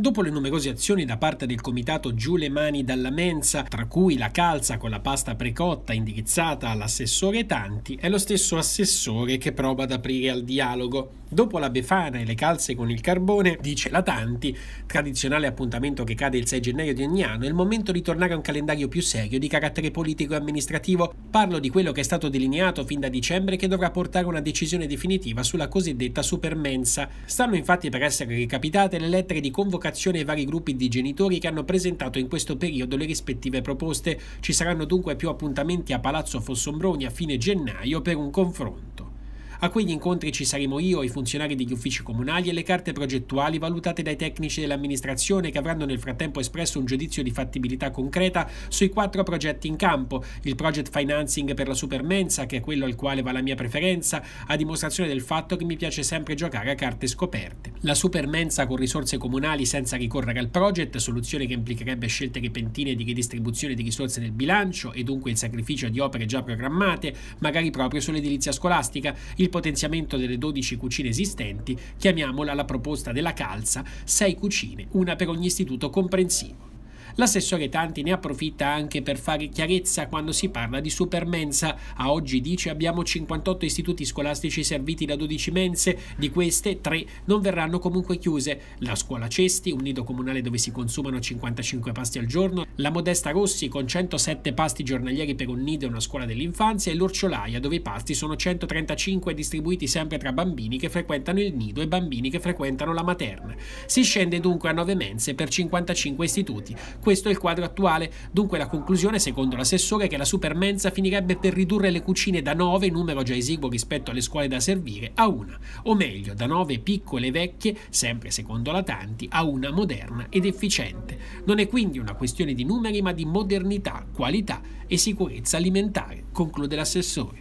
Dopo le numerose azioni da parte del comitato Giù le mani dalla mensa, tra cui la calza con la pasta precotta indirizzata all'assessore Tanti, è lo stesso assessore che prova ad aprire al dialogo. Dopo la Befana e le calze con il carbone, dice la Tanti, tradizionale appuntamento che cade il 6 gennaio di ogni anno, è il momento di tornare a un calendario più serio di carattere politico e amministrativo. Parlo di quello che è stato delineato fin da dicembre che dovrà portare una decisione definitiva sulla cosiddetta supermensa. Stanno infatti per essere ricapitate le lettere di convocazione comunicazione ai vari gruppi di genitori che hanno presentato in questo periodo le rispettive proposte. Ci saranno dunque più appuntamenti a Palazzo Fossombroni a fine gennaio per un confronto. A quegli incontri ci saremo io, i funzionari degli uffici comunali e le carte progettuali valutate dai tecnici dell'amministrazione che avranno nel frattempo espresso un giudizio di fattibilità concreta sui quattro progetti in campo. Il project financing per la supermensa, che è quello al quale va la mia preferenza, a dimostrazione del fatto che mi piace sempre giocare a carte scoperte. La supermensa con risorse comunali senza ricorrere al project, soluzione che implicherebbe scelte repentine di ridistribuzione di risorse nel bilancio e dunque il sacrificio di opere già programmate, magari proprio sull'edilizia scolastica. Il potenziamento delle 12 cucine esistenti, chiamiamola la proposta della calza, 6 cucine, una per ogni istituto comprensivo. L'assessore Tanti ne approfitta anche per fare chiarezza quando si parla di supermensa. A oggi dice abbiamo 58 istituti scolastici serviti da 12 mense, di queste 3 non verranno comunque chiuse. La scuola Cesti, un nido comunale dove si consumano 55 pasti al giorno, la Modesta Rossi con 107 pasti giornalieri per un nido e una scuola dell'infanzia e l'Orciolaia dove i pasti sono 135 distribuiti sempre tra bambini che frequentano il nido e bambini che frequentano la materna. Si scende dunque a 9 mense per 55 istituti. Questo è il quadro attuale, dunque la conclusione, secondo l'assessore, è che la supermensa finirebbe per ridurre le cucine da 9, numero già esiguo rispetto alle scuole da servire, a una, o meglio, da 9 piccole e vecchie, sempre secondo la Tanti, a una moderna ed efficiente. Non è quindi una questione di numeri, ma di modernità, qualità e sicurezza alimentare, conclude l'assessore.